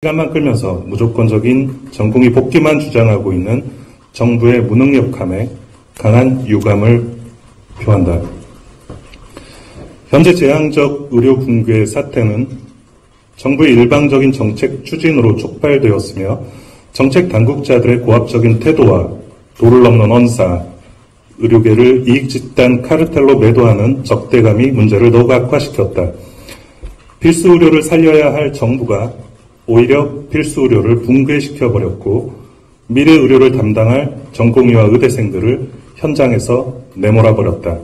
시간만 끌면서 무조건적인 전공의 복귀만 주장하고 있는 정부의 무능력함에 강한 유감을 표한다. 현재 재앙적 의료 붕괴 사태는 정부의 일방적인 정책 추진으로 촉발되었으며 정책 당국자들의 고압적인 태도와 도를 넘는 언사, 의료계를 이익 집단 카르텔로 매도하는 적대감이 문제를 더욱 악화시켰다. 필수 의료를 살려야 할 정부가 오히려 필수 의료를 붕괴시켜 버렸고 미래 의료를 담당할 전공의와 의대생들을 현장에서 내몰아 버렸다.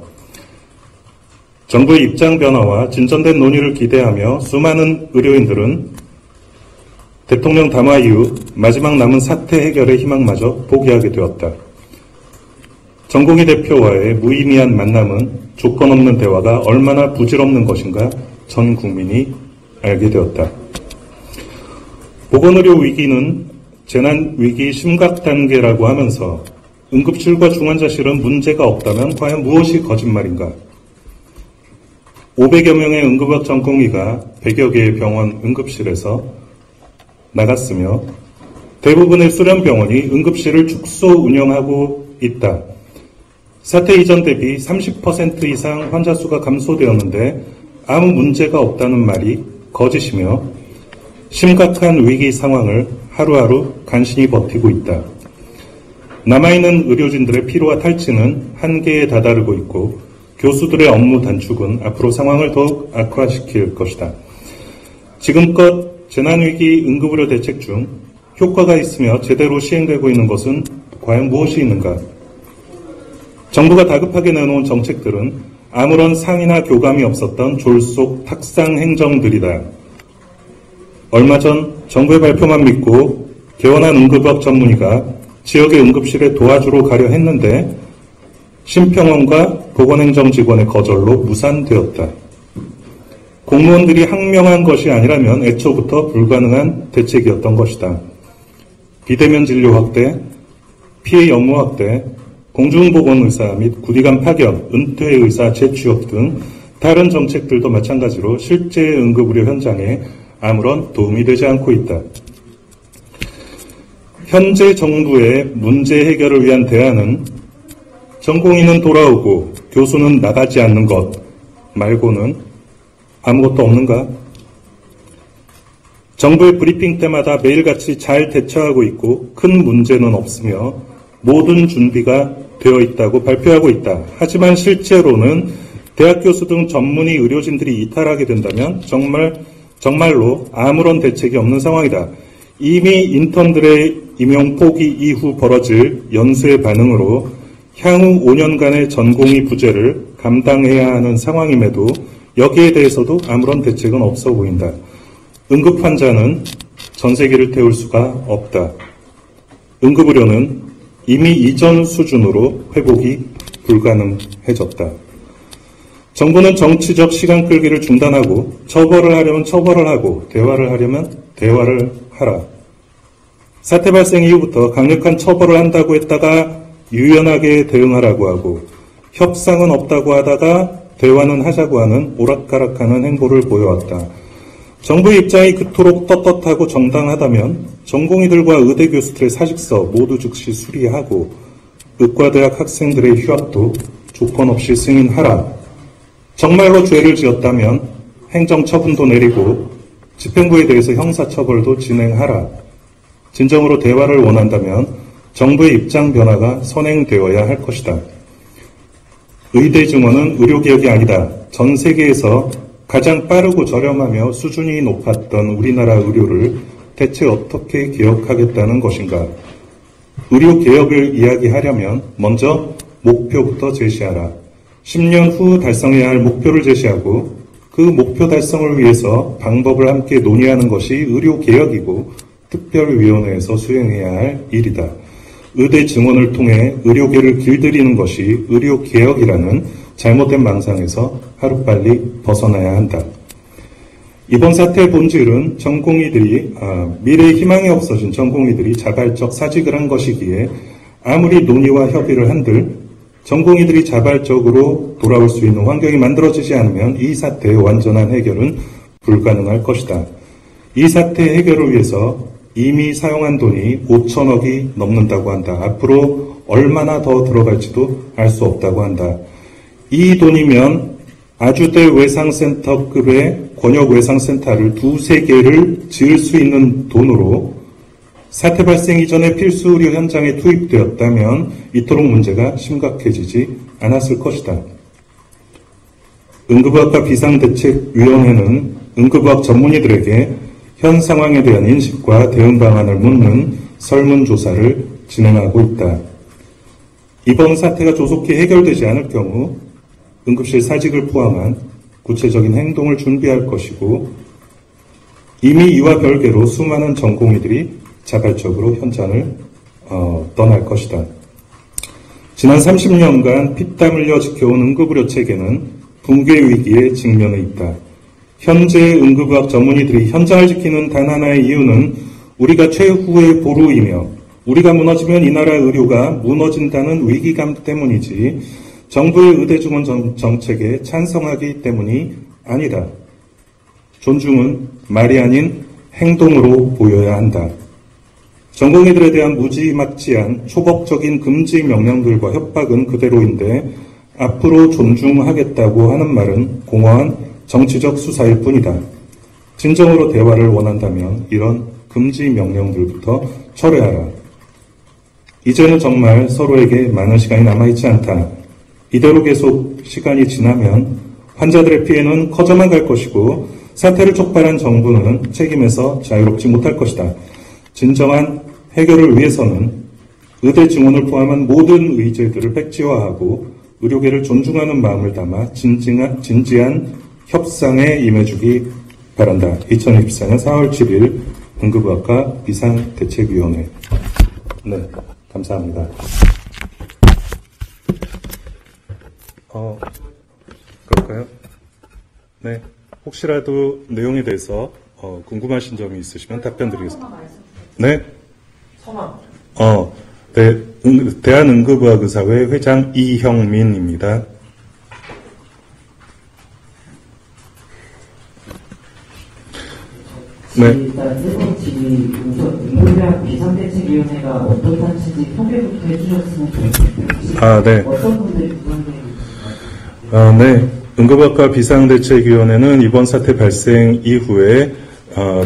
정부의 입장 변화와 진전된 논의를 기대하며 수많은 의료인들은 대통령 담화 이후 마지막 남은 사태 해결의 희망마저 포기하게 되었다. 전공의 대표와의 무의미한 만남은 조건 없는 대화가 얼마나 부질없는 것인가 전 국민이 알게 되었다. 보건의료 위기는 재난위기 심각 단계라고 하면서 응급실과 중환자실은 문제가 없다면 과연 무엇이 거짓말인가? 500여 명의 응급학 전공의가 100여 개의 병원 응급실에서 나갔으며 대부분의 수련병원이 응급실을 축소 운영하고 있다. 사태 이전 대비 30% 이상 환자 수가 감소되었는데 아무 문제가 없다는 말이 거짓이며 심각한 위기 상황을 하루하루 간신히 버티고 있다. 남아있는 의료진들의 피로와 탈진은 한계에 다다르고 있고 교수들의 업무 단축은 앞으로 상황을 더욱 악화시킬 것이다. 지금껏 재난위기 응급의료 대책 중 효과가 있으며 제대로 시행되고 있는 것은 과연 무엇이 있는가? 정부가 다급하게 내놓은 정책들은 아무런 상이나 교감이 없었던 졸속 탁상 행정들이다. 얼마 전 정부의 발표만 믿고 개원한 응급학 전문의가 지역의 응급실에 도와주러 가려 했는데 심평원과 보건행정 직원의 거절로 무산되었다. 공무원들이 항명한 것이 아니라면 애초부터 불가능한 대책이었던 것이다. 비대면 진료 확대, 피해 업무 확대, 공중보건 의사 및 구디간 파견, 은퇴 의사 재취업 등 다른 정책들도 마찬가지로 실제 응급의료 현장에 아무런 도움이 되지 않고 있다. 현재 정부의 문제 해결을 위한 대안은 전공인은 돌아오고 교수는 나가지 않는 것 말고는 아무것도 없는가? 정부의 브리핑 때마다 매일같이 잘 대처하고 있고 큰 문제는 없으며 모든 준비가 되어 있다고 발표하고 있다. 하지만 실제로는 대학 교수 등 전문의 의료진들이 이탈하게 된다면 정말 정말로 아무런 대책이 없는 상황이다. 이미 인턴들의 임용 포기 이후 벌어질 연쇄 반응으로 향후 5년간의 전공의 부재를 감당해야 하는 상황임에도 여기에 대해서도 아무런 대책은 없어 보인다. 응급 환자는 전세기를 태울 수가 없다. 응급의료는 이미 이전 수준으로 회복이 불가능해졌다. 정부는 정치적 시간 끌기를 중단하고 처벌을 하려면 처벌을 하고 대화를 하려면 대화를 하라. 사태 발생 이후부터 강력한 처벌을 한다고 했다가 유연하게 대응하라고 하고 협상은 없다고 하다가 대화는 하자고 하는 오락가락하는 행보를 보여왔다. 정부의 입장이 그토록 떳떳하고 정당하다면 전공의들과 의대 교수들의 사직서 모두 즉시 수리하고 의과대학 학생들의 휴학도 조건 없이 승인하라. 정말로 죄를 지었다면 행정처분도 내리고 집행부에 대해서 형사처벌도 진행하라. 진정으로 대화를 원한다면 정부의 입장 변화가 선행되어야 할 것이다. 의대 증원은 의료개혁이 아니다. 전 세계에서 가장 빠르고 저렴하며 수준이 높았던 우리나라 의료를 대체 어떻게 개혁하겠다는 것인가? 의료개혁을 이야기하려면 먼저 목표부터 제시하라. 10년 후 달성해야 할 목표를 제시하고 그 목표 달성을 위해서 방법을 함께 논의하는 것이 의료개혁이고 특별위원회에서 수행해야 할 일이다. 의대 증원을 통해 의료계를 길들이는 것이 의료개혁이라는 잘못된 망상에서 하루빨리 벗어나야 한다. 이번 사태의 본질은 전공의들이 아, 미래의 희망이 없어진 전공의들이 자발적 사직을 한 것이기에 아무리 논의와 협의를 한들 전공의들이 자발적으로 돌아올 수 있는 환경이 만들어지지 않으면 이 사태의 완전한 해결은 불가능할 것이다. 이 사태 해결을 위해서 이미 사용한 돈이 5천억이 넘는다고 한다. 앞으로 얼마나 더 들어갈지도 알 수 없다고 한다. 이 돈이면 아주대 외상센터급의 권역 외상센터를 두세 개를 지을 수 있는 돈으로 사태 발생 이전에 필수 의료 현장에 투입되었다면 이토록 문제가 심각해지지 않았을 것이다. 응급의학과 비상대책위원회는 응급의학 전문의들에게 현 상황에 대한 인식과 대응 방안을 묻는 설문조사를 진행하고 있다. 이번 사태가 조속히 해결되지 않을 경우 응급실 사직을 포함한 구체적인 행동을 준비할 것이고 이미 이와 별개로 수많은 전공의들이 자발적으로 현장을 어, 떠날 것이다. 지난 30년간 피땀 흘려 지켜온 응급의료 체계는 붕괴 위기에 직면해 있다. 현재 응급의학 전문의들이 현장을 지키는 단 하나의 이유는 우리가 최후의 보루이며 우리가 무너지면 이 나라 의료가 무너진다는 위기감 때문이지 정부의 의대 증원 정책에 찬성하기 때문이 아니다. 존중은 말이 아닌 행동으로 보여야 한다. 전공의들에 대한 무지막지한 초법적인 금지 명령들과 협박은 그대로인데 앞으로 존중하겠다고 하는 말은 공허한 정치적 수사일 뿐이다. 진정으로 대화를 원한다면 이런 금지 명령들부터 철회하라. 이제는 정말 서로에게 많은 시간이 남아있지 않다. 이대로 계속 시간이 지나면 환자들의 피해는 커져만 갈 것이고 사태를 촉발한 정부는 책임에서 자유롭지 못할 것이다. 진정한 해결을 위해서는 의대 증원을 포함한 모든 의제들을 백지화하고 의료계를 존중하는 마음을 담아 진지한, 진지한 협상에 임해주기 바란다. 2024년 4월 7일 응급의학과 비상대책위원회. 네, 감사합니다. 어, 그럴까요? 네. 혹시라도 내용에 대해서 어, 궁금하신 점이 있으시면 답변 드리겠습니다. 네? 어, 네, 응, 대한응급의학의사회 회장 이형민입니다. 네. 일단 세 번째 우선 응급의학 비상대책위원회가 어떤 단체인지 소개부터 해주셨으면 좋겠습니다. 아, 네. 어떤 분들이 구성되어 아, 네. 응급학과 비상대책위원회는 이번 사태 발생 이후에 어,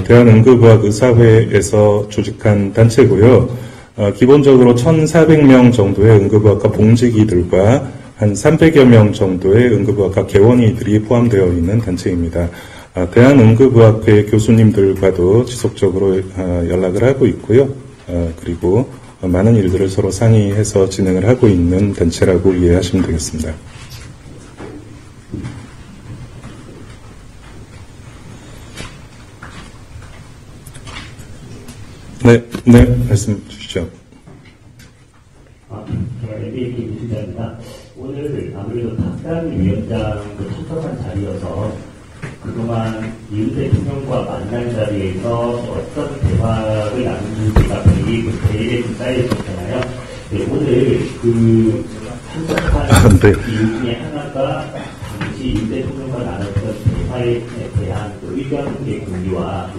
대한응급의학의사회에서 조직한 단체고요. 어, 기본적으로 1,400명 정도의 응급의학과 봉직이들과 한 300여 명 정도의 응급의학과 개원이들이 포함되어 있는 단체입니다. 아, 대한응급의학회 교수님들과도 지속적으로 아, 연락을 하고 있고요. 아, 그리고 많은 일들을 서로 상의해서 진행을 하고 있는 단체라고 이해하시면 되겠습니다. 네, 네, 말씀 주시죠. 아, 제가 LBK 유진자입니다. 오늘 아무래도 탁단 위원장도 참석한 자리여서 그동안 윤 대통령과 만난 자리에서 어떤 대화를 나누는지가 되게 대에 좀 쌓여있었잖아요. 네, 오늘 그 참석한 아, 네. 이유 중에 하나가 당시 윤 대통령과 나눴던 대화에 대한 그 의견의 공유와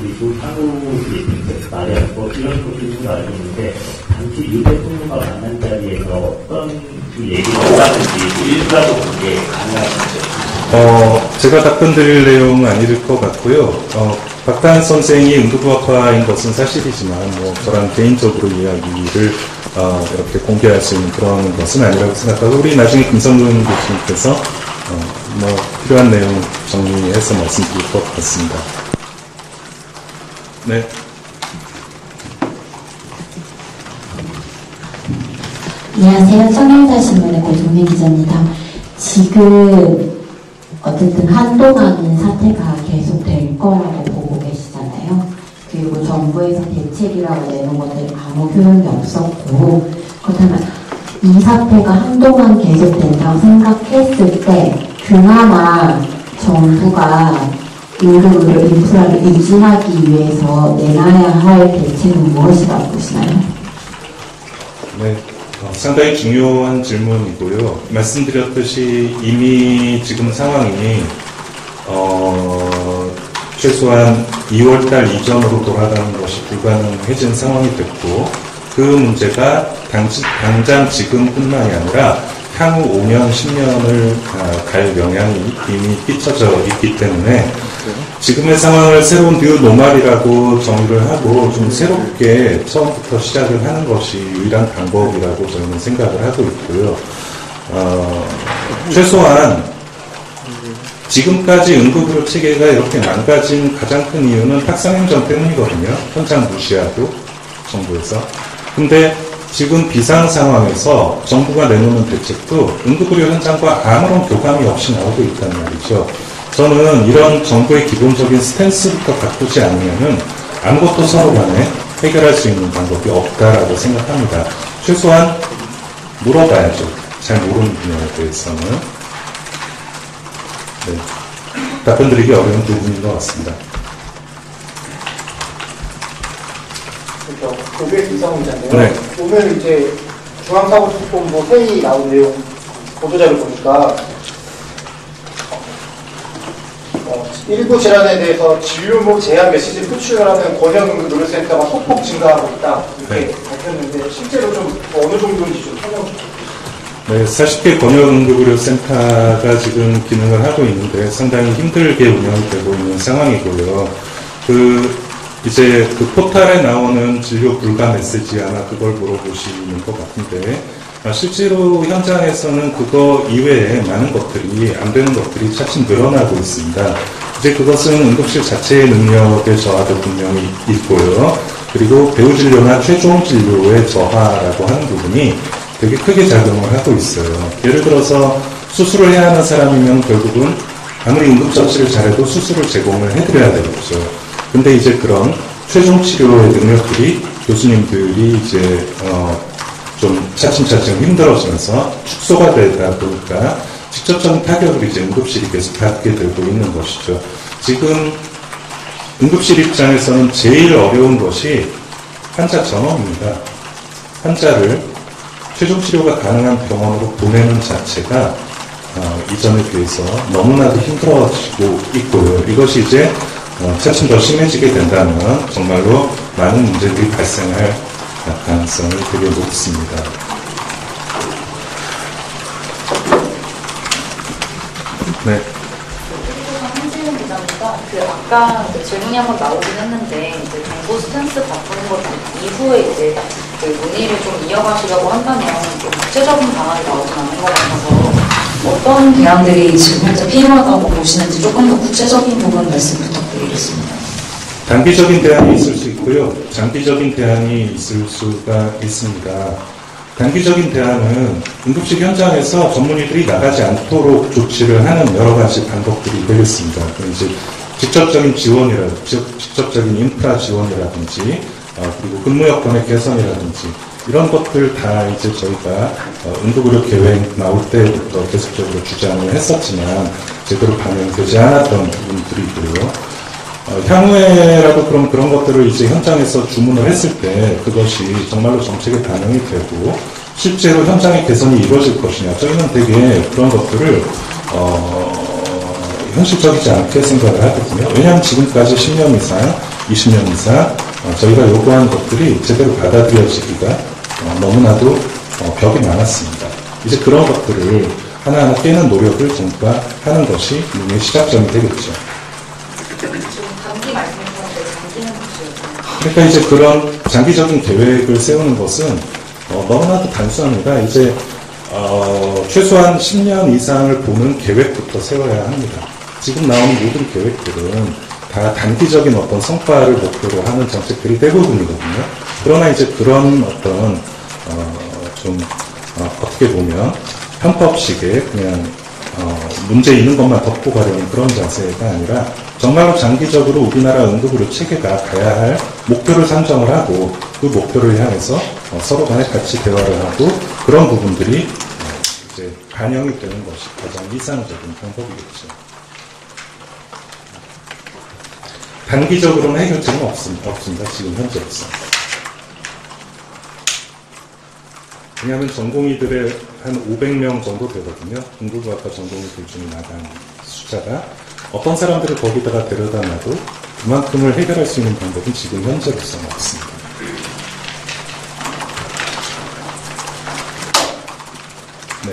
그리고 사고의 대책 마련 뭐 이런 걸 알고 있는데 당시 윤 대통령과 만난 자리에서 어떤 그 얘기를 나눴는지 일부라도 그게 가능하신지 어, 제가 답변 드릴 내용은 아닐 것 같고요. 어, 박단 선생이 응급의학과인 것은 사실이지만, 뭐, 저랑 개인적으로 이야기를, 어, 이렇게 공개할 수 있는 그런 것은 아니라고 생각하고, 우리 나중에 김성근 교수님께서, 어, 뭐, 필요한 내용 정리해서 말씀드릴 것 같습니다. 네. 안녕하세요. 청년사신문의 고종민 기자입니다. 지금 어쨌든 한동안은 사태가 계속될 거라고 보고 계시잖아요. 그리고 정부에서 대책이라고 내놓은 것들이 아무 효용이 없었고 그렇다면 이 사태가 한동안 계속된다고 생각했을 때 그나마 정부가 인프라를 유지하기 위해서 내놔야 할 대책은 무엇이라고 보시나요? 네, 어, 상당히 중요한 질문이고요. 말씀드렸듯이 이미 지금 상황이 어, 최소한 2월달 이전으로 돌아가는 것이 불가능해진 상황이 됐고 그 문제가 당시, 당장 지금뿐만이 아니라 향후 5년, 10년을 갈 영향이 이미 끼쳐져 있기 때문에 지금의 상황을 새로운 new normal이라고 정의를 하고 좀 새롭게 처음부터 시작을 하는 것이 유일한 방법이라고 저희는 생각을 하고 있고요. 어, 최소한 지금까지 응급의료 체계가 이렇게 망가진 가장 큰 이유는 탁상행정 때문이거든요. 현장 무시하고 정부에서. 근데 지금 비상 상황에서 정부가 내놓는 대책도 응급의료 현장과 아무런 교감이 없이 나오고 있다는 말이죠. 저는 이런 정부의 기본적인 스탠스부터 바꾸지 않으면은 아무것도 서로 간에 해결할 수 있는 방법이 없다라고 생각합니다. 최소한 물어봐야죠. 잘 모르는 분야에 대해서는. 네. 답변 드리기 어려운 부분인 것 같습니다. 그렇죠. 고객 이상이잖아요. 네. 오늘 이제 중앙사고특본부 회의 나온 내용 보도자를 보니까 어, 일부 질환에 대해서 진료목 제한 메시지 표출하는 권역응급의료센터가 소폭 증가하고 있다 이렇게 네. 밝혔는데 실제로 좀 어느 정도인지 좀 설명 좀 네, 40개 권역응급의료센터가 지금 기능을 하고 있는데 상당히 힘들게 운영이 되고 있는 상황이고요. 그 이제 그 포탈에 나오는 진료 불가 메시지 아마 그걸 물어보시는 것 같은데 아, 실제로 현장에서는 그거 이외에 많은 것들이 안 되는 것들이 차츰 늘어나고 있습니다. 이제 그것은 응급실 자체의 능력의 저하도 분명히 있고요. 그리고 배우 진료나 최종 진료의 저하라고 하는 부분이 되게 크게 작용을 하고 있어요. 예를 들어서 수술을 해야 하는 사람이면 결국은 아무리 응급처치를 잘해도 수술을 제공을 해드려야 되겠죠. 근데 이제 그런 최종 치료의 능력들이 교수님들이 이제 어, 좀 차츰차츰 힘들어지면서 축소가 되다 보니까 직접적인 타격을 이제 응급실이 계속 받게 되고 있는 것이죠. 지금 응급실 입장에서는 제일 어려운 것이 환자 전원입니다. 환자를 최종 치료가 가능한 병원으로 보내는 자체가 어, 이전에 비해서 너무나도 힘들어지고 있고요. 이것이 이제 어, 차츰 더 심해지게 된다면 정말로 많은 문제들이 발생할 가능성이 되게 높습니다. 네. 그 아까 그 질문이 한번 나오긴 했는데 이제 정부 스탠스 바꾸는 것 이후에 이제 그 논의를 좀 이어가시려고 한다면 좀 구체적인 방안이 나오진 않은 것 같아서 어떤 대안들이 지금 현재 필요하다고 보시는지 조금 더 구체적인 부분 말씀 부탁드리겠습니다. 단기적인 대안이 있을 수 있고요. 장기적인 대안이 있을 수가 있습니다. 단기적인 대안은 응급실 현장에서 전문의들이 나가지 않도록 조치를 하는 여러 가지 방법들이 되겠습니다. 이제 직접적인 지원이라든지, 직접적인 인프라 지원이라든지, 어, 그리고 근무 여건의 개선이라든지, 이런 것들 다 이제 저희가 어, 응급의료 계획 나올 때부터 계속적으로 주장을 했었지만, 제대로 반영되지 않았던 부분들이고요. 어, 향후에라도 그럼 그런 것들을 이제 현장에서 주문을 했을 때 그것이 정말로 정책에 반영이 되고 실제로 현장의 개선이 이루어질 것이냐 저희는 되게 그런 것들을 어, 현실적이지 않게 생각을 하거든요. 왜냐하면 지금까지 10년 이상, 20년 이상 어, 저희가 요구한 것들이 제대로 받아들여지기가 어, 너무나도 어, 벽이 많았습니다. 이제 그런 것들을 하나하나 깨는 노력을 정부가 하는 것이 시작점이 되겠죠. 지금 단기 말씀하셨는데 장기는 혹시 그러니까 이제 그런 장기적인 계획을 세우는 것은 어, 너무나도 단순합니다. 이제 어, 최소한 10년 이상을 보는 계획부터 세워야 합니다. 지금 나오는 모든 계획들은 다 단기적인 어떤 성과를 목표로 하는 정책들이 대부분이거든요. 그러나 이제 그런 어떤 어, 좀 어, 어떻게 보면 편법식의 그냥 어, 문제 있는 것만 덮고 가려는 그런 자세가 아니라 정말로 장기적으로 우리나라 응급의료 체계가 가야 할 목표를 산정을 하고 그 목표를 향해서 어, 서로 간에 같이 대화를 하고 그런 부분들이 어, 이제 반영이 되는 것이 가장 이상적인 방법이겠죠. 단기적으로는 해결책은 없습니다. 없습니다. 지금 현재로서. 왜냐하면 전공의들의 한 500명 정도 되거든요. 응급의학과 전공의들 중에 나간 숫자가. 어떤 사람들을 거기다가 데려다 놔도 그만큼을 해결할 수 있는 방법은 지금 현재로서는 없습니다. 네.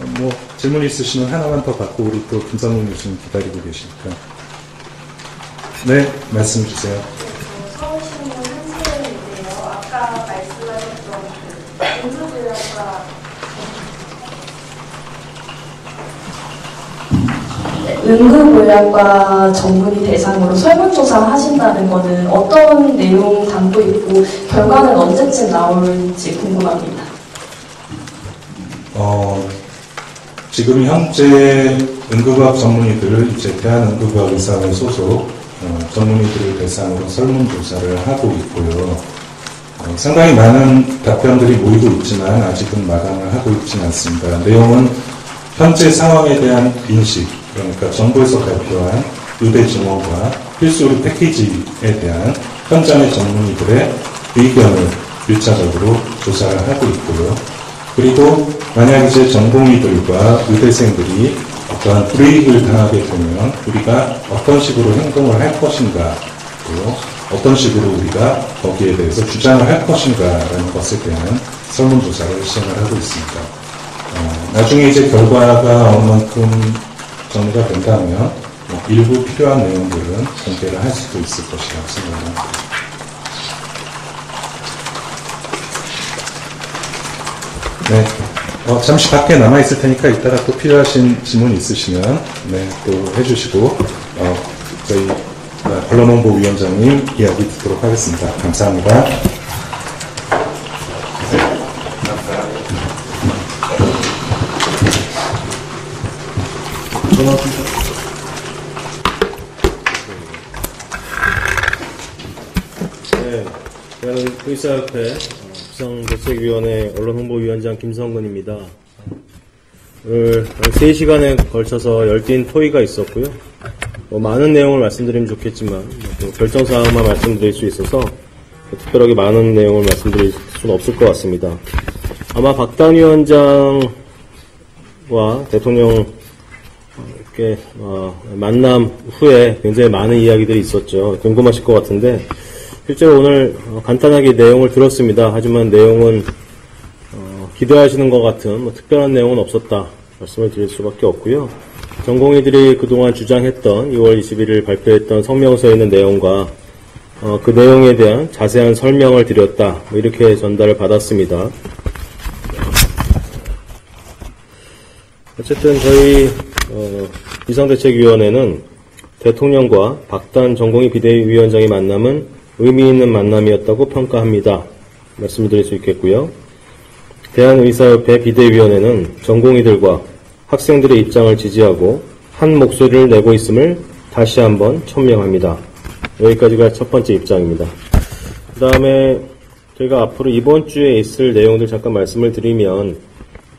어, 뭐 질문 있으시면 하나만 더 받고 우리 또 김성민 교수님 기다리고 계시니까. 네, 말씀 주세요. 서울시민 한시은인데요. 아까 말씀하셨던 그 응급의료과 네, 응급의료과 전문의 대상으로 설문조사 하신다는 거는 어떤 내용 담고 있고 결과는 언제쯤 나올지 궁금합니다. 어, 지금 현재 응급의학 전문의들을 이제 대한응급의학 의사회 소속 어, 전문의들을 대상으로 설문조사를 하고 있고요. 어, 상당히 많은 답변들이 모이고 있지만 아직은 마감을 하고 있지는 않습니다. 내용은 현재 상황에 대한 인식, 그러니까 정부에서 발표한 의대 증원과 필수 의료 패키지에 대한 현장의 전문의들의 의견을 1차적으로 조사를 하고 있고요. 그리고 만약 이제 전공의들과 의대생들이 어떠한 불이익을 당하게 되면 우리가 어떤 식으로 행동을 할 것인가, 또 어떤 식으로 우리가 거기에 대해서 주장을 할 것인가라는 것에 대한 설문조사를 시행을 하고 있습니다. 어, 나중에 이제 결과가 어느 만큼 정리가 된다면 뭐 일부 필요한 내용들은 공개를 할 수도 있을 것이라고 생각합니다. 네. 어, 잠시 밖에 남아 있을 테니까 이따가 또 필요하신 질문 있으시면 네, 또 해주시고 어, 저희 어, 언론홍보위원장님 이야기 듣도록 하겠습니다. 감사합니다. 네, 저는 의사협회 비상대책위원회 언론홍보위원장 김성근입니다. 오늘 3시간에 걸쳐서 열띤 토의가 있었고요. 뭐 많은 내용을 말씀드리면 좋겠지만 또 결정사항만 말씀드릴 수 있어서 특별하게 많은 내용을 말씀드릴 수는 없을 것 같습니다. 아마 박단 위원장과 대통령 이렇게 어, 만남 후에 굉장히 많은 이야기들이 있었죠. 궁금하실 것 같은데 실제로 오늘 어, 간단하게 내용을 들었습니다. 하지만 내용은 어, 기대하시는 것 같은 뭐 특별한 내용은 없었다 말씀을 드릴 수밖에 없고요. 전공의들이 그동안 주장했던 2월 21일 발표했던 성명서에 있는 내용과 어, 그 내용에 대한 자세한 설명을 드렸다 뭐 이렇게 전달을 받았습니다. 어쨌든 저희 어, 비상대책위원회는 대통령과 박단 전공의 비대위원장의 만남은 의미 있는 만남이었다고 평가합니다. 말씀드릴 수 있겠고요. 대한의사협회 비대위원회는 전공의들과 학생들의 입장을 지지하고 한 목소리를 내고 있음을 다시 한번 천명합니다. 여기까지가 첫 번째 입장입니다. 그 다음에 저희가 앞으로 이번 주에 있을 내용들 잠깐 말씀을 드리면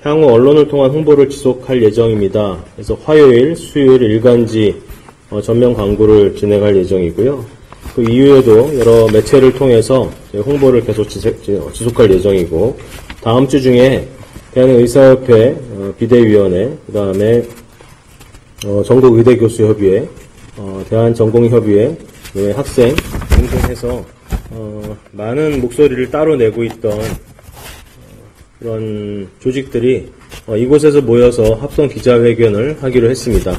향후 언론을 통한 홍보를 지속할 예정입니다. 그래서 화요일, 수요일 일간지 어, 전면 광고를 진행할 예정이고요. 그 이후에도 여러 매체를 통해서 홍보를 계속 지속- 지속할 예정이고 다음 주 중에 대한의사협회 어, 비대위원회 그 다음에 어, 전국의대교수협의회 어, 대한전공협의회 네, 학생 등등 해서 어, 많은 목소리를 따로 내고 있던 그런 조직들이 어, 이곳에서 모여서 합동 기자회견을 하기로 했습니다. 어,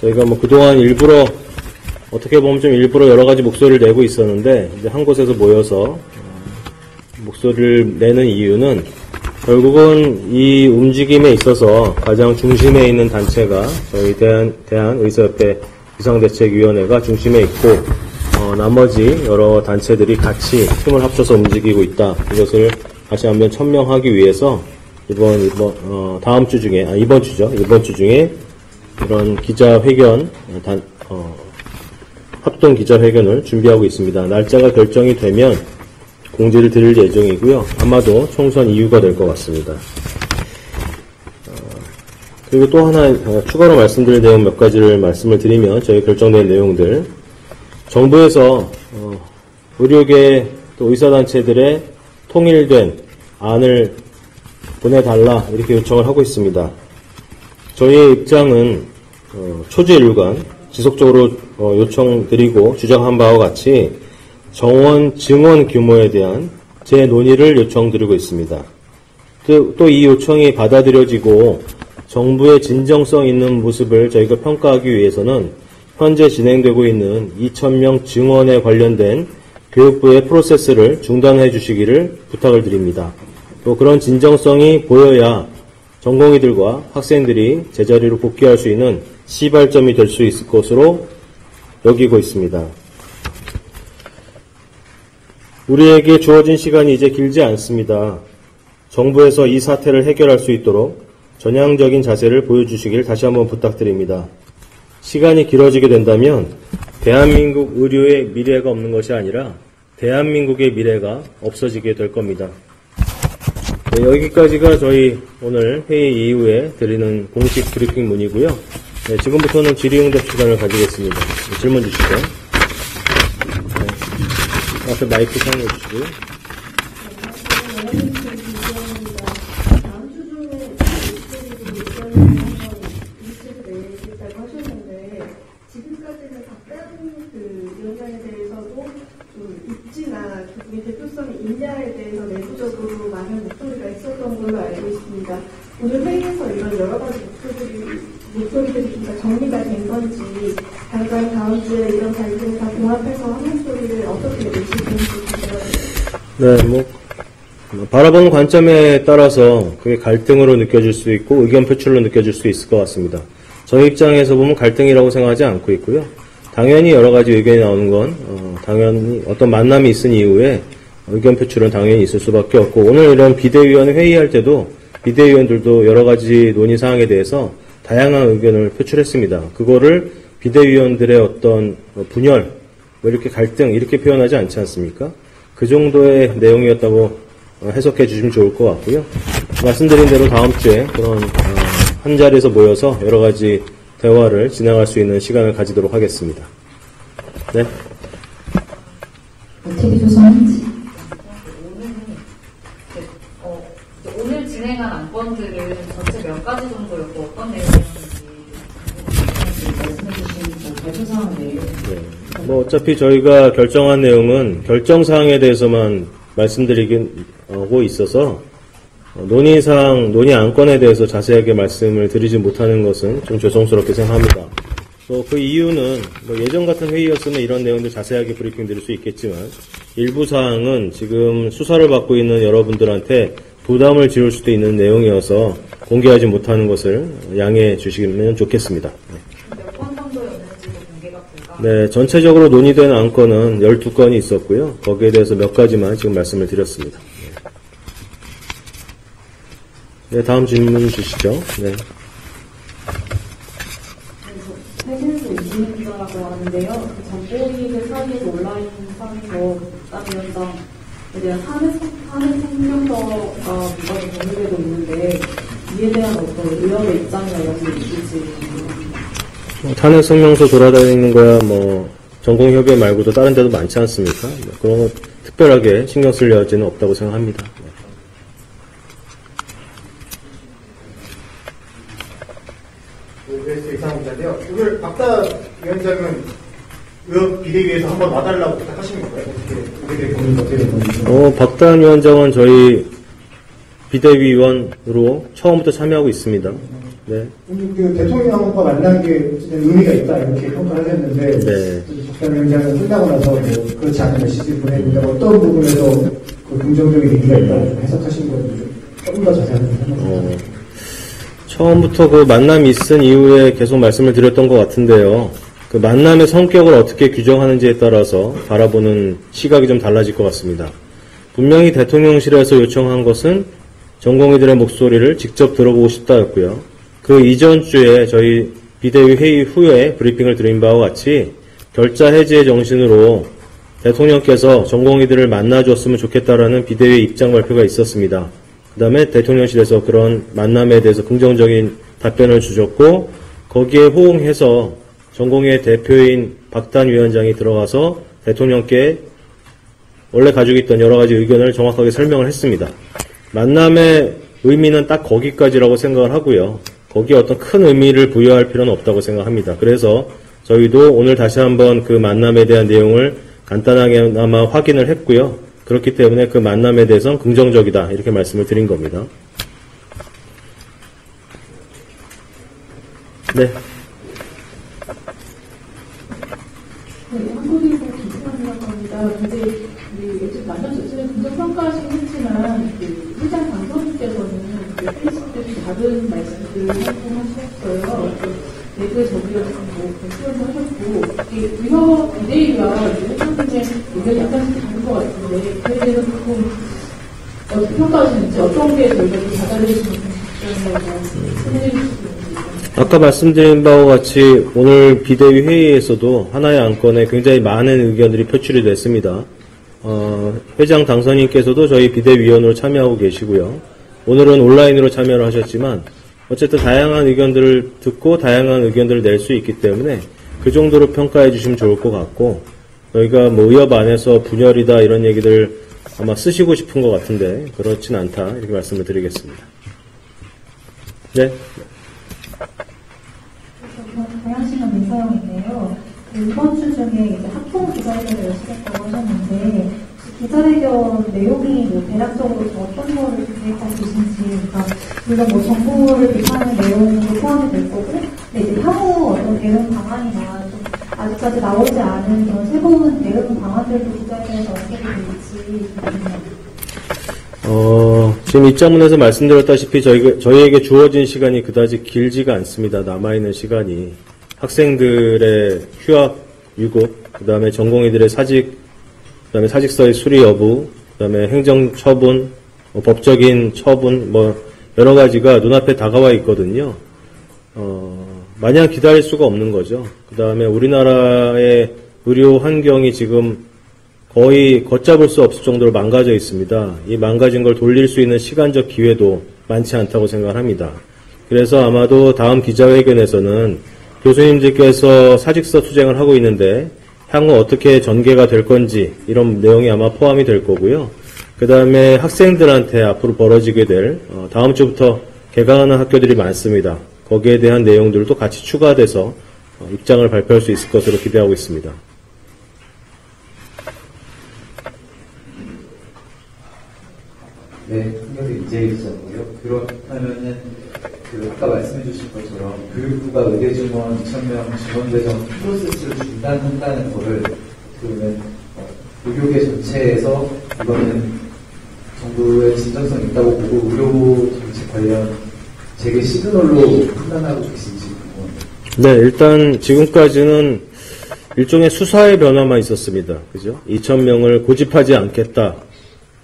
저희가 뭐 그동안 일부러 어떻게 보면 좀 일부러 여러 가지 목소리를 내고 있었는데 이제 한 곳에서 모여서 어, 목소리를 내는 이유는 결국은 이 움직임에 있어서 가장 중심에 있는 단체가 저희 대한 대한 의사협회 비상대책위원회가 중심에 있고 어, 나머지 여러 단체들이 같이 힘을 합쳐서 움직이고 있다. 이것을 다시 한번 천명하기 위해서 이번 이번 어, 다음 주 중에 아 이번 주죠. 이번 주 중에 이런 기자회견 어, 단 어, 합동 기자회견을 준비하고 있습니다. 날짜가 결정이 되면 공지를 드릴 예정이고요. 아마도 총선 이유가 될 것 같습니다. 어, 그리고 또 하나 어, 추가로 말씀드릴 내용 몇 가지를 말씀을 드리면 저희 결정된 내용들 정부에서 어, 의료계 또 의사단체들의 통일된 안을 보내달라 이렇게 요청을 하고 있습니다. 저희의 입장은 어, 초지일관 지속적으로 어, 요청드리고 주장한 바와 같이 정원 증원 규모에 대한 재논의를 요청드리고 있습니다. 또 이 요청이 받아들여지고 정부의 진정성 있는 모습을 저희가 평가하기 위해서는 현재 진행되고 있는 2,000명 증원에 관련된 교육부의 프로세스를 중단해 주시기를 부탁을 드립니다. 또 그런 진정성이 보여야 전공의들과 학생들이 제자리로 복귀할 수 있는 시발점이 될 수 있을 것으로 여기고 있습니다. 우리에게 주어진 시간이 이제 길지 않습니다. 정부에서 이 사태를 해결할 수 있도록 전향적인 자세를 보여주시길 다시 한번 부탁드립니다. 시간이 길어지게 된다면 대한민국 의료의 미래가 없는 것이 아니라 대한민국의 미래가 없어지게 될 겁니다. 네, 여기까지가 저희 오늘 회의 이후에 드리는 공식 브리핑 문이고요. 네, 지금부터는 질의응답 시간을 가지겠습니다. 네, 질문 주시죠. 네, 앞에 마이크 사용해 주시고요. 다음 주 중에 리스트를 내겠다고 하셨는데 지금까지는 각다른 그 위원장에 대해서도 좀 입지나 그분의 대표성이 있냐에 대해서 내부적으로 많은 목소리가 있었던 걸로 알고 있습니다. 오늘 회의에서 이런 여러 가지 목소리들이 목소리들이 좀 다 정리가 된 건지 네, 뭐, 뭐 바라보는 관점에 따라서 그게 갈등으로 느껴질 수 있고 의견 표출로 느껴질 수 있을 것 같습니다. 저희 입장에서 보면 갈등이라고 생각하지 않고 있고요. 당연히 여러 가지 의견이 나오는 건 어, 당연히 어떤 만남이 있은 이후에 의견 표출은 당연히 있을 수밖에 없고 오늘 이런 비대위원 회의할 때도 비대위원들도 여러 가지 논의 사항에 대해서 다양한 의견을 표출했습니다. 그거를 비대위원들의 어떤 어, 분열, 뭐 이렇게 갈등 이렇게 표현하지 않지 않습니까? 그 정도의 내용이었다고 어, 해석해 주시면 좋을 것 같고요. 말씀드린 대로 다음 주에 그런 어, 한 자리에서 모여서 여러 가지 대화를 진행할 수 있는 시간을 가지도록 하겠습니다. 네. 조사하는지. 어, 이제 오늘 진행한 안건들은 전체 몇 가지 정도였고 어떤 내용이었는지 말씀해 내용. 네. 뭐 어차피 저희가 결정한 내용은 결정 사항에 대해서만 말씀드리긴 하고 있어서 어, 논의사항, 논의 안건에 대해서 자세하게 말씀을 드리지 못하는 것은 좀 죄송스럽게 생각합니다. 또그 이유는 뭐 예전 같은 회의였으면 이런 내용들 자세하게 브리핑 드릴 수 있겠지만 일부 사항은 지금 수사를 받고 있는 여러분들한테 부담을 지울 수도 있는 내용이어서 공개하지 못하는 것을 양해해 주시면 좋겠습니다. 네. 몇 건 정도였는지도 공개가 불가. 네, 전체적으로 논의된 안건은 12건이 있었고요. 거기에 대해서 몇 가지만 지금 말씀을 드렸습니다. 네, 다음 질문 주시죠. 네. 하는데요. 그 공유되고 있는데 이에 대한 어떤 의원의 입장이나 이런 게 있을지. 뭐 탄핵 성명서 돌아다니는 거야, 뭐, 전공협의 말고도 다른 데도 많지 않습니까? 뭐 그런 거 특별하게 신경 쓸 여지는 없다고 생각합니다. 네. 이상 기자인데요. 오늘 박다 위원장은 의원 비대위에서 한번 와달라고 부탁하시는 건가요? 어떻게 어떻게 보는. 어, 박단 위원장은 저희 비대위원으로 처음부터 참여하고 있습니다. 네. 그 대통령과 만난 게 의미가 있다 이렇게 평가를 했는데 네. 위원장은 끝나고 나서 뭐 그렇지 않은 메시지를 보내는데 어떤 부분에서 그 긍정적인 의미가 있다 좀 해석하신 건지 조금 더 자세하게 어, 처음부터 그 만남이 있은 이후에 계속 말씀을 드렸던 것 같은데요. 그 만남의 성격을 어떻게 규정하는지에 따라서 바라보는 시각이 좀 달라질 것 같습니다. 분명히 대통령실에서 요청한 것은 전공의들의 목소리를 직접 들어보고 싶다였고요. 그 이전 주에 저희 비대위 회의 후에 브리핑을 드린 바와 같이 결자 해지의 정신으로 대통령께서 전공의들을 만나줬으면 좋겠다라는 비대위 입장 발표가 있었습니다. 그 다음에 대통령실에서 그런 만남에 대해서 긍정적인 답변을 주셨고 거기에 호응해서 전공의 대표인 박단 위원장이 들어가서 대통령께 원래 가지고 있던 여러 가지 의견을 정확하게 설명을 했습니다. 만남의 의미는 딱 거기까지라고 생각을 하고요. 거기에 어떤 큰 의미를 부여할 필요는 없다고 생각합니다. 그래서 저희도 오늘 다시 한번 그 만남에 대한 내용을 간단하게나마 확인을 했고요. 그렇기 때문에 그 만남에 대해서는 긍정적이다 이렇게 말씀을 드린 겁니다. 네, 네, 한국에서 만남 자체는 긍정 평가하시긴 했지만 그 회장 강선님께서는 그 다른 말씀들을 하셨어요. 내부의 적이라서 뭐 표현도 하셨고 이게 비대위와 회장님의 의견이 약간씩 다른 것 같은데 그에 대해서 조금 어떻게 평가하시는지 어떤 게 저희가 기준이라고 설명해 있는지 아까 말씀드린 바와 같이 오늘 비대위 회의에서도 하나의 안건에 굉장히 많은 의견들이 표출이 됐습니다. 어, 회장 당선인께서도 저희 비대위원으로 참여하고 계시고요. 오늘은 온라인으로 참여를 하셨지만 어쨌든 다양한 의견들을 듣고 다양한 의견들을 낼 수 있기 때문에 그 정도로 평가해 주시면 좋을 것 같고 저희가 뭐 의협 안에서 분열이다 이런 얘기들 아마 쓰시고 싶은 것 같은데 그렇진 않다 이렇게 말씀을 드리겠습니다. 네. 다양시간 내사용인데요. 그 이번 주 중에 학통 기자회견을 열시겠다고 하셨는데 기자회견 내용이 뭐 대략적으로 좀 어떤 거를 계획하고 계신지 그러니까 물론 뭐 정부를 비판하는 내용도 포함이 될 거고 근데 이제 향후 어떤 대응 방안이나 좀 아직까지 나오지 않은 그런 새로운 대응 방안들도 기자회견에서 어떻게 될지. 어, 지금 입장문에서 말씀드렸다시피 저희, 저희에게 주어진 시간이 그다지 길지가 않습니다. 남아있는 시간이. 학생들의 휴학, 유급, 그 다음에 전공의들의 사직, 그 다음에 사직서의 수리 여부, 그 다음에 행정 처분, 뭐 법적인 처분, 뭐, 여러 가지가 눈앞에 다가와 있거든요. 어, 마냥 기다릴 수가 없는 거죠. 그 다음에 우리나라의 의료 환경이 지금 거의 걷잡을 수 없을 정도로 망가져 있습니다. 이 망가진 걸 돌릴 수 있는 시간적 기회도 많지 않다고 생각합니다. 그래서 아마도 다음 기자회견에서는 교수님들께서 사직서 투쟁을 하고 있는데 향후 어떻게 전개가 될 건지 이런 내용이 아마 포함이 될 거고요. 그 다음에 학생들한테 앞으로 벌어지게 될 어, 다음 주부터 개강하는 학교들이 많습니다. 거기에 대한 내용들도 같이 추가돼서 어, 입장을 발표할 수 있을 것으로 기대하고 있습니다. 네, 한겨레 이재희 기자고요. 그렇다면은 그 아까 말씀해 주신 것처럼 교육부가 의대 증원 2,000명 증원 배정 프로세스를 중단한다는 거를 그러면 어, 의료계 전체에서 이거는 정부의 진정성 있다고 보고 의료 정책 관련 재개 시그널로 판단하고 계신지. 네, 일단 지금까지는 일종의 수사의 변화만 있었습니다. 그죠? 2,000명을 고집하지 않겠다.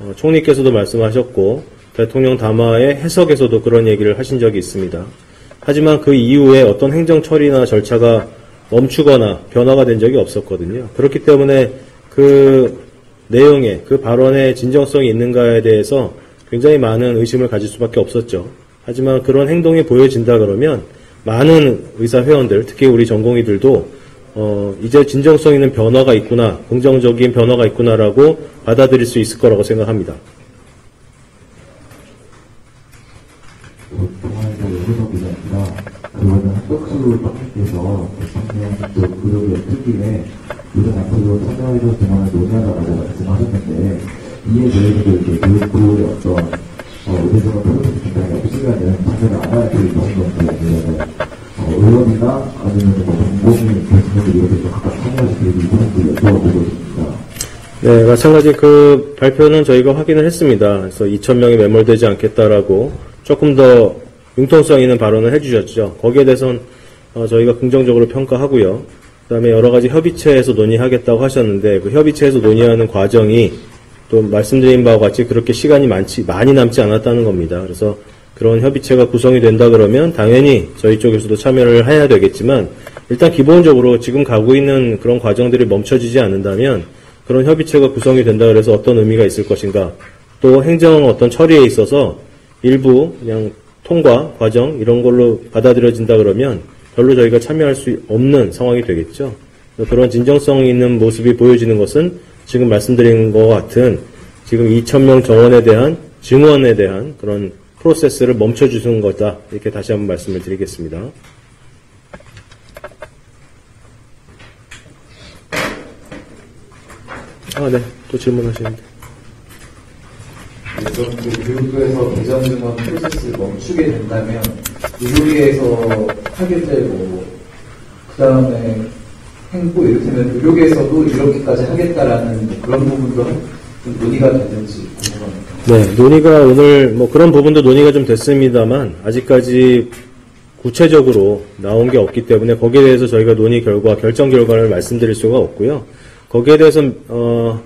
어, 총리께서도 말씀하셨고, 대통령 담화의 해석에서도 그런 얘기를 하신 적이 있습니다. 하지만 그 이후에 어떤 행정 처리나 절차가 멈추거나 변화가 된 적이 없었거든요. 그렇기 때문에 그 내용에, 그 발언의 진정성이 있는가에 대해서 굉장히 많은 의심을 가질 수밖에 없었죠. 하지만 그런 행동이 보여진다 그러면 많은 의사 회원들, 특히 우리 전공의들도 어, 이제 진정성 있는 변화가 있구나, 긍정적인 변화가 있구나라고 받아들일 수 있을 거라고 생각합니다. 동아에서 여기서비가 아니라 박님께서 대통령 또 그룹의 특임에 이런 앞으로 찾아와서 대만을 논의하라고 말씀하셨는데 이에 대해서도 이렇게 교육부의 어떤 어, 의대생활 프로젝트 중단이 없으면은 참여를 안할수 있는 건지 아니면은 어, 의원이나 아니면 뭐 공공이 대통령이 이렇게 좀 각각 계획이 있는지 여쭤보고 있습니다. 네, 마찬가지 그 발표는 저희가 확인을 했습니다. 그래서 2,000명이 매몰되지 않겠다라고 조금 더 융통성 있는 발언을 해주셨죠. 거기에 대해서는 어, 저희가 긍정적으로 평가하고요. 그 다음에 여러 가지 협의체에서 논의하겠다고 하셨는데 그 협의체에서 논의하는 과정이 또 말씀드린 바와 같이 그렇게 시간이 많지, 많이 남지 않았다는 겁니다. 그래서 그런 협의체가 구성이 된다 그러면 당연히 저희 쪽에서도 참여를 해야 되겠지만 일단 기본적으로 지금 가고 있는 그런 과정들이 멈춰지지 않는다면 그런 협의체가 구성이 된다 그래서 어떤 의미가 있을 것인가 또 행정 어떤 처리에 있어서 일부 그냥 통과 과정 이런 걸로 받아들여진다 그러면 별로 저희가 참여할 수 없는 상황이 되겠죠. 그런 진정성 있는 모습이 보여지는 것은 지금 말씀드린 것 같은 지금 2,000명 정원에 대한 증원에 대한 그런 프로세스를 멈춰주는 거다. 이렇게 다시 한번 말씀을 드리겠습니다. 아, 네. 또 질문하시는데. 그 교육부에서 개정 증원 프로세스를 멈추게 된다면 의료계에서 하게 되고 그 다음에 행보 이를테면 의료계에서도 이렇게까지 하겠다라는 뭐 그런 부분도 좀 논의가 되는지 궁금합니다. 네, 논의가 오늘 뭐 그런 부분도 논의가 좀 됐습니다만 아직까지 구체적으로 나온 게 없기 때문에 거기에 대해서 저희가 논의 결과 결정 결과를 말씀드릴 수가 없고요. 거기에 대해서 어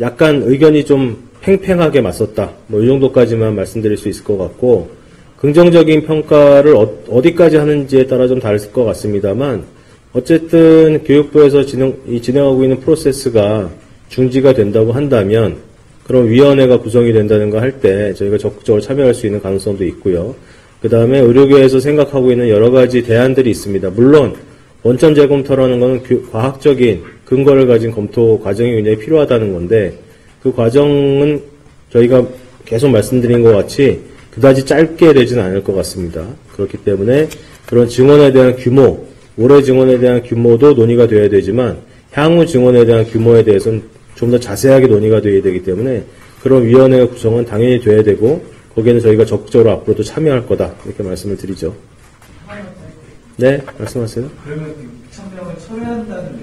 약간 의견이 좀 팽팽하게 맞섰다. 뭐 이 정도까지만 말씀드릴 수 있을 것 같고 긍정적인 평가를 어, 디까지 하는지에 따라 좀 다를 것 같습니다만 어쨌든 교육부에서 진행, 이 진행하고 있는 프로세스가 중지가 된다고 한다면 그런 위원회가 구성이 된다는 거할때 저희가 적극적으로 참여할 수 있는 가능성도 있고요. 그 다음에 의료계에서 생각하고 있는 여러 가지 대안들이 있습니다. 물론 원천 재검토라는 것은 교- 과학적인 근거를 가진 검토 과정이 굉장히 필요하다는 건데 그 과정은 저희가 계속 말씀드린 것 같이 그다지 짧게 되지는 않을 것 같습니다. 그렇기 때문에 그런 증언에 대한 규모, 올해 증언에 대한 규모도 논의가 되어야 되지만 향후 증언에 대한 규모에 대해서는 좀 더 자세하게 논의가 되어야 되기 때문에 그런 위원회 구성은 당연히 돼야 되고 거기에는 저희가 적극적으로 앞으로도 참여할 거다 이렇게 말씀을 드리죠. 네, 말씀하세요. 그러면 그 6,000명을 철회한다는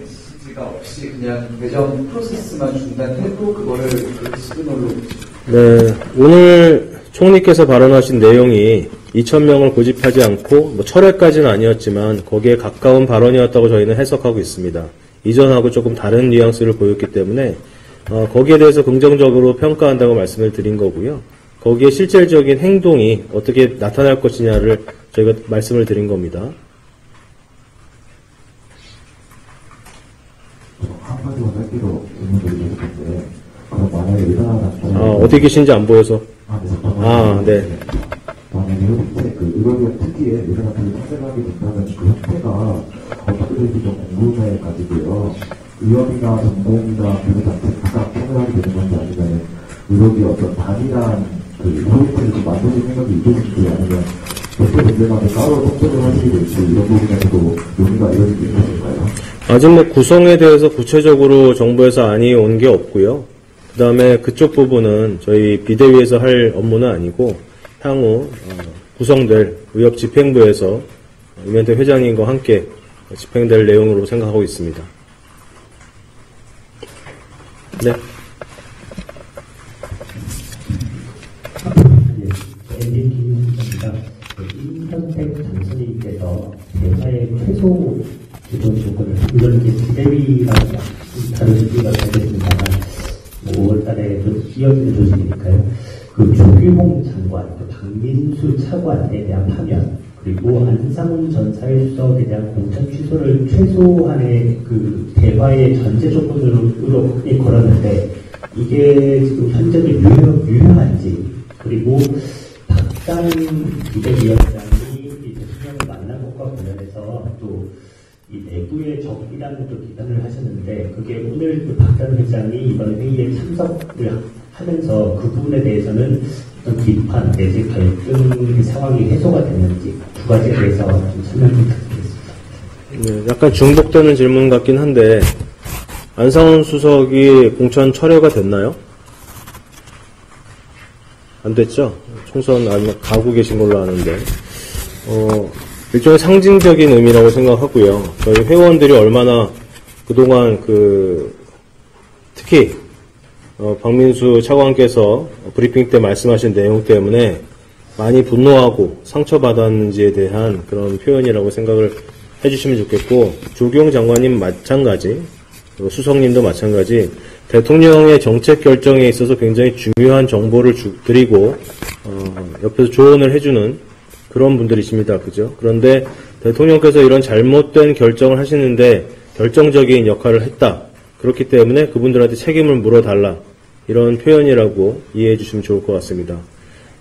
메시지가 없이 그냥 개정 프로세스만 중단해도 그거를 시그널로 네, 오늘 총리께서 발언하신 내용이 2,000명을 고집하지 않고 뭐 철회까지는 아니었지만 거기에 가까운 발언이었다고 저희는 해석하고 있습니다. 이전하고 조금 다른 뉘앙스를 보였기 때문에 어, 거기에 대해서 긍정적으로 평가한다고 말씀을 드린 거고요. 거기에 실질적인 행동이 어떻게 나타날 것이냐를 저희가 말씀을 드린 겁니다. 한마디만 짧게로 질문 드리고 싶은데 그럼 만약에 의사단체 아, 어디 계신지 안 보여서. 아, 네. 아, 네. 만약에 현재 그 의료계 특유의 의사단체를 탄생하게 된다면 그 형태가 어떻게 될지 좀 궁금해가지고요. 의원이나 전공이나 교육단체 각각 참여하게 되는 건지 아니면 의료계 어떤 단일한 그 프로젝트를 좀 만드실 생각이 있으신지 아니면 아직 뭐 구성에 대해서 구체적으로 정부에서 안이 온 게 없고요. 그 다음에 그쪽 부분은 저희 비대위에서 할 업무는 아니고 향후 어, 구성될 의협 집행부에서 이벤트 회장님과 함께 집행될 내용으로 생각하고 있습니다. 네. 엔딩 김입니다. 임선택 당선인께서 대사의 최소 기본 조건을 이건 이제 비대위랑 다루기가 되겠습니다만 5월달에 또 이어지는 조직이니까요. 그 조규홍 장관, 그 박민수 차관에 대한 파면 그리고 안상훈 전 사회수석에 대한 공천 취소를 최소한의 그 대화의 전제 조건으로 크게 걸었는데 이게 지금 현재도 유효, 유효한지 그리고 박단 비대위원장이 이 대통령을 만난 것과 관련해서 또 이 내부의 적이라는 또 비판을 하셨는데 그게 오늘 그 박단 회장이 이번 회의에 참석을 하면서 그 부분에 대해서는 어떤 비판 내지 갈등 상황이 해소가 됐는지 두 가지에 대해서 좀 설명 좀 부탁드리겠습니다. 네, 약간 중복되는 질문 같긴 한데 안상훈 수석이 공천 철회가 됐나요? 안 됐죠? 총선 아마 가고 계신 걸로 아는데 어, 일종의 상징적인 의미라고 생각하고요. 저희 회원들이 얼마나 그동안 그 특히 어, 박민수 차관께서 브리핑 때 말씀하신 내용 때문에 많이 분노하고 상처받았는지에 대한 그런 표현이라고 생각을 해주시면 좋겠고 조경 장관님 마찬가지 수석님도 마찬가지 대통령의 정책 결정에 있어서 굉장히 중요한 정보를 주- 드리고 어, 옆에서 조언을 해주는 그런 분들이십니다. 그죠? 그런데 대통령께서 이런 잘못된 결정을 하시는데 결정적인 역할을 했다. 그렇기 때문에 그분들한테 책임을 물어달라. 이런 표현이라고 이해해 주시면 좋을 것 같습니다.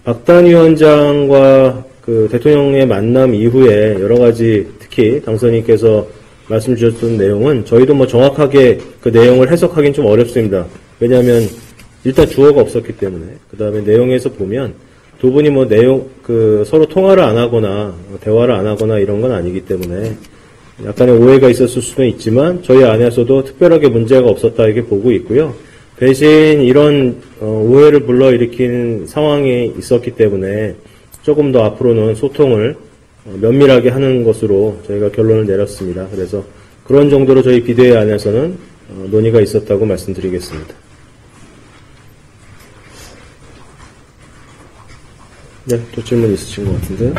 박단 위원장과 그 대통령의 만남 이후에 여러 가지 특히 당선인께서 말씀 주셨던 내용은 저희도 뭐 정확하게 그 내용을 해석하기는 좀 어렵습니다. 왜냐하면 일단 주어가 없었기 때문에 그 다음에 내용에서 보면 두 분이 뭐 내용 그 서로 통화를 안 하거나 대화를 안 하거나 이런 건 아니기 때문에 약간의 오해가 있었을 수는 있지만 저희 안에서도 특별하게 문제가 없었다 이렇게 보고 있고요. 대신 이런 어, 오해를 불러일으킨 상황이 있었기 때문에 조금 더 앞으로는 소통을 어, 면밀하게 하는 것으로 저희가 결론을 내렸습니다. 그래서 그런 정도로 저희 비대위 안에서는 어, 논의가 있었다고 말씀드리겠습니다. 네, 또 질문 있으신 것 같은데.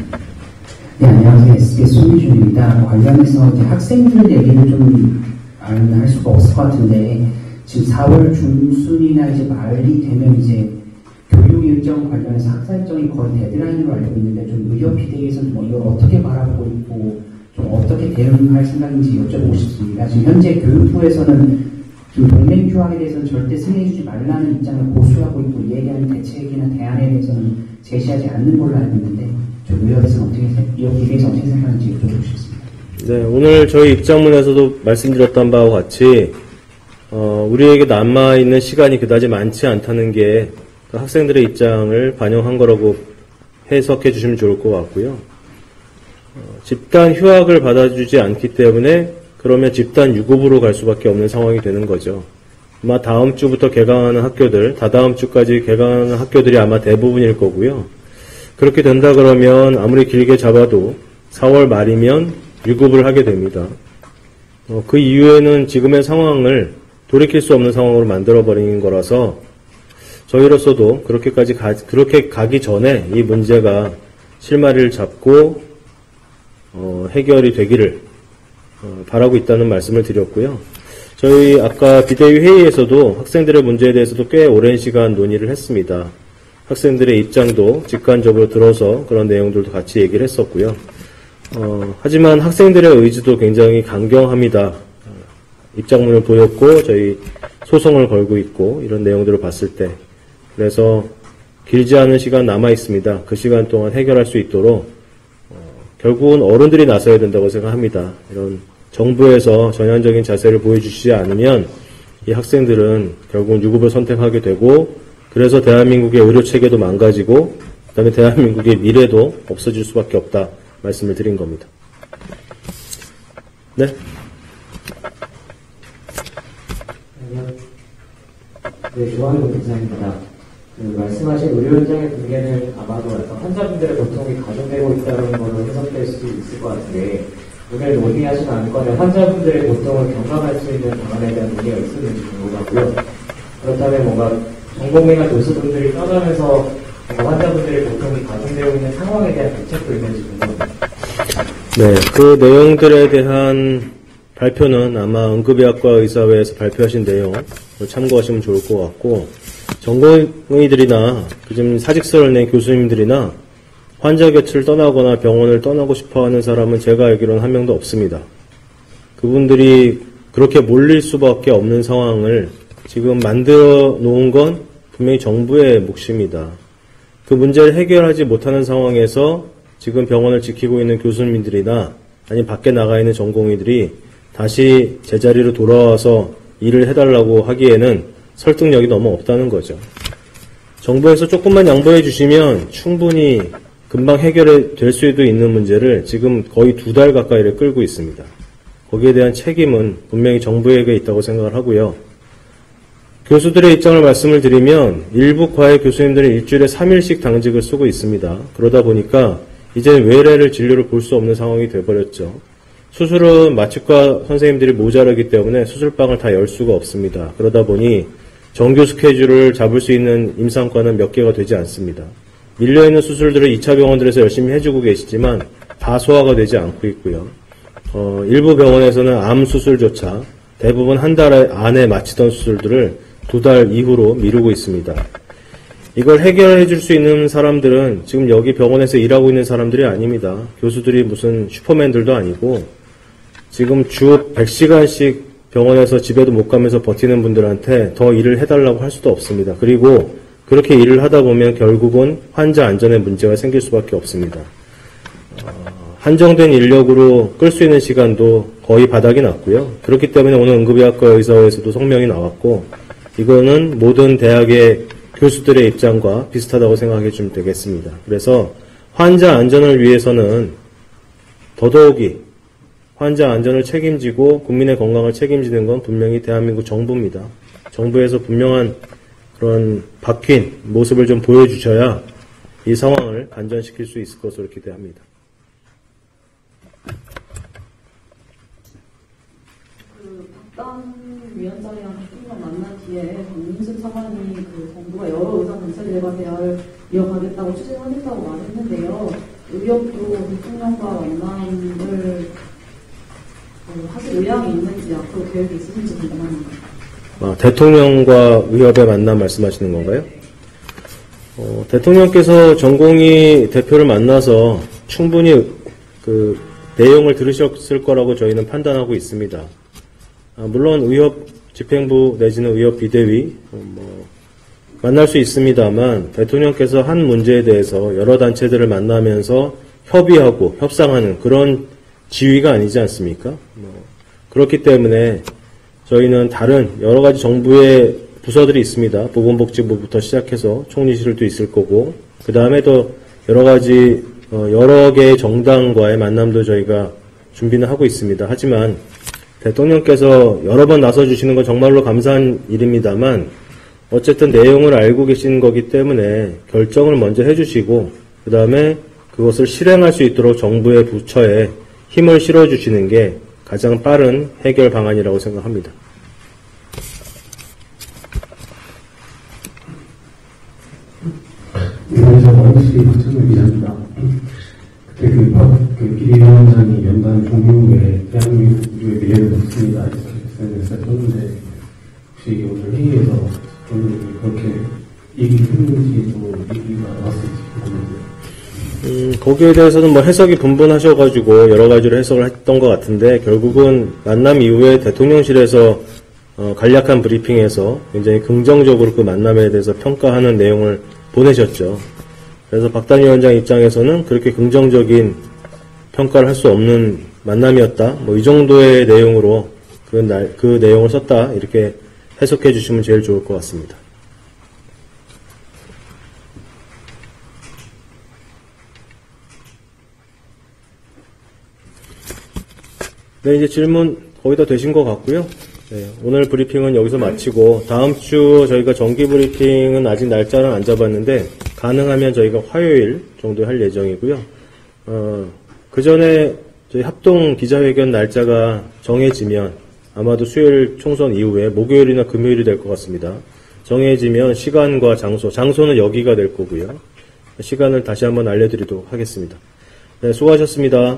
네, 안녕하세요. SBS 손미준입니다. 관련해서 이제 학생들 얘기를 좀 안 할 수가 없을 것 같은데, 지금 4월 중순이나 이제 말이 되면 이제 교육 일정 관련해서 학사 일정이 거의 데드라인으로 알고 있는데, 좀 의협 비대위에서는 뭐 이걸 어떻게 바라보고 있고, 좀 어떻게 대응할 생각인지 여쭤보고 싶습니다. 지금 현재 교육부에서는 그 동맹 휴학에 대해서는 절대 승인해주지 말라는 입장을 고수하고 있고, 이 얘기하는 대책이나 대안에 대해서는 제시하지 않는 걸로 알고 있는데, 좀 의협에서는 어떻게, 비대위에서 어떻게 생각하는지 여쭤보고 싶습니다. 네, 오늘 저희 입장문에서도 말씀드렸던 바와 같이 어, 우리에게 남아 있는 시간이 그다지 많지 않다는 게그 학생들의 입장을 반영한 거라고 해석해 주시면 좋을 것 같고요. 어, 집단 휴학을 받아주지 않기 때문에 그러면 집단 유급으로 갈 수밖에 없는 상황이 되는 거죠. 아마 다음 주부터 개강하는 학교들, 다다음 주까지 개강하는 학교들이 아마 대부분일 거고요. 그렇게 된다 그러면 아무리 길게 잡아도 4월 말이면 유급을 하게 됩니다. 어, 그 이후에는 지금의 상황을 돌이킬 수 없는 상황으로 만들어버린 거라서 저희로서도 그렇게까지 가, 그렇게 가기 전에 이 문제가 실마리를 잡고 어, 해결이 되기를 어, 바라고 있다는 말씀을 드렸고요. 저희 아까 비대위 회의에서도 학생들의 문제에 대해서도 꽤 오랜 시간 논의를 했습니다. 학생들의 입장도 직관적으로 들어서 그런 내용들도 같이 얘기를 했었고요. 어, 하지만 학생들의 의지도 굉장히 강경합니다. 어, 입장문을 보였고 저희 소송을 걸고 있고 이런 내용들을 봤을 때 그래서 길지 않은 시간 남아 있습니다. 그 시간 동안 해결할 수 있도록 어, 결국은 어른들이 나서야 된다고 생각합니다. 이런 정부에서 전향적인 자세를 보여주시지 않으면 이 학생들은 결국은 유급을 선택하게 되고 그래서 대한민국의 의료 체계도 망가지고 그다음에 대한민국의 미래도 없어질 수밖에 없다 말씀을 드린 겁니다. 네. 네, 조한우 기사입니다. 그 말씀하신 의료 현장의 붕괴는 아마도 약간 환자분들의 고통이 가중되고 있다는 걸로 해석될 수 있을 것 같은데 오늘 논의하신 안건에 환자분들의 고통을 경감할 수 있는 방안에 대한 논의가 있었는지 궁금하고요. 그렇다면 뭔가 전공의나 교수분들이 떠나면서 환자분들의 고통이 가중되고 있는 상황에 대한 대책도 있는지 궁금합니다. 네, 그 내용들에 대한 발표는 아마 응급의학과 의사회에서 발표하신 내용을 참고하시면 좋을 것 같고 전공의들이나 지금 사직서를 낸 교수님들이나 환자 곁을 떠나거나 병원을 떠나고 싶어 하는 사람은 제가 알기로는 한 명도 없습니다. 그분들이 그렇게 몰릴 수밖에 없는 상황을 지금 만들어 놓은 건 분명히 정부의 몫입니다. 그 문제를 해결하지 못하는 상황에서 지금 병원을 지키고 있는 교수님들이나 아니 밖에 나가 있는 전공의들이 다시 제자리로 돌아와서 일을 해달라고 하기에는 설득력이 너무 없다는 거죠. 정부에서 조금만 양보해 주시면 충분히 금방 해결이 될 수도 있는 문제를 지금 거의 두 달 가까이를 끌고 있습니다. 거기에 대한 책임은 분명히 정부에게 있다고 생각을 하고요. 교수들의 입장을 말씀을 드리면 일부 과외 교수님들은 일주일에 3일씩 당직을 쓰고 있습니다. 그러다 보니까 이제 외래를 진료를 볼 수 없는 상황이 되어버렸죠. 수술은 마취과 선생님들이 모자라기 때문에 수술방을 다 열 수가 없습니다. 그러다 보니 정규 스케줄을 잡을 수 있는 임상과는 몇 개가 되지 않습니다. 밀려있는 수술들을 2차 병원들에서 열심히 해주고 계시지만 다 소화가 되지 않고 있고요. 어, 일부 병원에서는 암 수술조차 대부분 한 달 안에 마치던 수술들을 두 달 이후로 미루고 있습니다. 이걸 해결해 줄 수 있는 사람들은 지금 여기 병원에서 일하고 있는 사람들이 아닙니다. 교수들이 무슨 슈퍼맨들도 아니고 지금 주 100시간씩 병원에서 집에도 못 가면서 버티는 분들한테 더 일을 해달라고 할 수도 없습니다. 그리고 그렇게 일을 하다 보면 결국은 환자 안전에 문제가 생길 수밖에 없습니다. 어, 한정된 인력으로 끌 수 있는 시간도 거의 바닥이 났고요. 그렇기 때문에 오늘 응급의학과 의사회에서도 성명이 나왔고 이거는 모든 대학의 교수들의 입장과 비슷하다고 생각해 주면 되겠습니다. 그래서 환자 안전을 위해서는 더더욱이 환자 안전을 책임지고 국민의 건강을 책임지는 건 분명히 대한민국 정부입니다. 정부에서 분명한 그런 바뀐 모습을 좀 보여주셔야 이 상황을 간전시킬 수 있을 것으로 기대합니다. 그 박단 위원장이랑 대통령 만난 뒤에 박민수 차관이 그 정부가 여러 의사 단체들과 대화를 이어가겠다고 추진하겠다고 말했는데요. 의협도 대통령과 만남을 그 하실 의향이 있는지 앞으로 계획이 있으신지 궁금합니다. 아, 대통령과 의협의 만남 말씀하시는 건가요? 어, 대통령께서 전공의 대표를 만나서 충분히 그 내용을 들으셨을 거라고 저희는 판단하고 있습니다. 아, 물론 의협 집행부 내지는 의협 비대위 어, 뭐 만날 수 있습니다만 대통령께서 한 문제에 대해서 여러 단체들을 만나면서 협의하고 협상하는 그런 지위가 아니지 않습니까? 뭐 그렇기 때문에 저희는 다른 여러 가지 정부의 부서들이 있습니다. 보건복지부부터 시작해서 총리실도 있을 거고 그 다음에 또 여러 가지 어, 여러 개의 정당과의 만남도 저희가 준비는 하고 있습니다. 하지만 대통령께서 여러 번 나서 주시는 건 정말로 감사한 일입니다만 어쨌든 내용을 알고 계신 거기 때문에 결정을 먼저 해주시고 그 다음에 그것을 실행할 수 있도록 정부의 부처에 힘을 실어주시는 게 가장 빠른 해결 방안이라고 생각합니다. 거기에 대해서는 뭐 해석이 분분하셔가지고 여러 가지로 해석을 했던 것 같은데 결국은 만남 이후에 대통령실에서 어, 간략한 브리핑에서 굉장히 긍정적으로 그 만남에 대해서 평가하는 내용을 보내셨죠. 그래서 박단 위원장 입장에서는 그렇게 긍정적인 평가를 할 수 없는 만남이었다. 뭐 이 정도의 내용으로 그, 날, 그 내용을 썼다. 이렇게 해석해 주시면 제일 좋을 것 같습니다. 네, 이제 질문 거의 다 되신 것 같고요. 네, 오늘 브리핑은 여기서 마치고 다음 주 저희가 정기 브리핑은 아직 날짜는 안 잡았는데 가능하면 저희가 화요일 정도 할 예정이고요. 어, 그 전에 저희 합동 기자회견 날짜가 정해지면 아마도 수요일 총선 이후에 목요일이나 금요일이 될 것 같습니다. 정해지면 시간과 장소, 장소는 여기가 될 거고요. 시간을 다시 한번 알려드리도록 하겠습니다. 네, 수고하셨습니다.